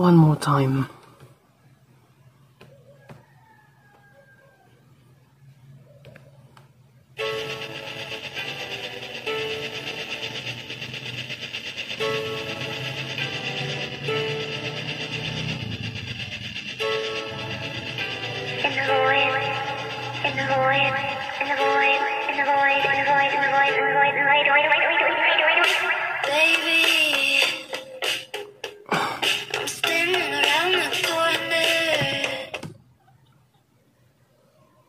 One more time.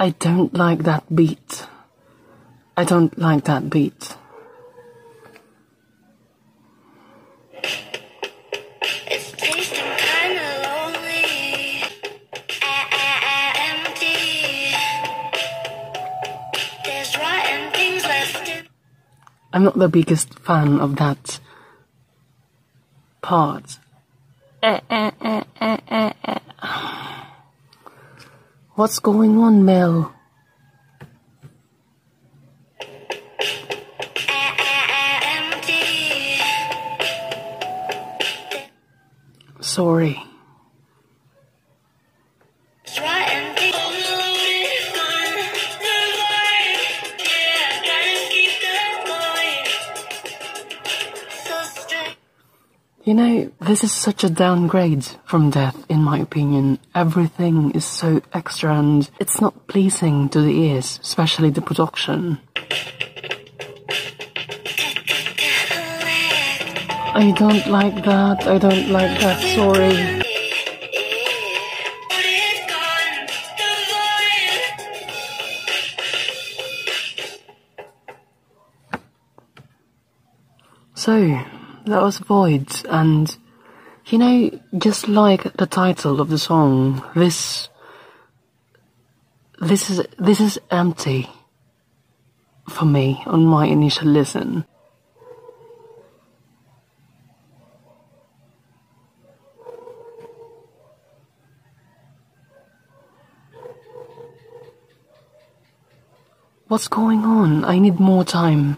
I don't like that beat. I don't like that beat. I'm not the biggest fan of that part. Eh, eh, eh, What's going on, Mel? Sorry. You know, this is such a downgrade from death, in my opinion. Everything is so extra and it's not pleasing to the ears, especially the production. I don't like that, I don't like that, sorry. So, those voids and you know just like the title of the song this this is this is empty for me on my initial listen What's going on? I need more time.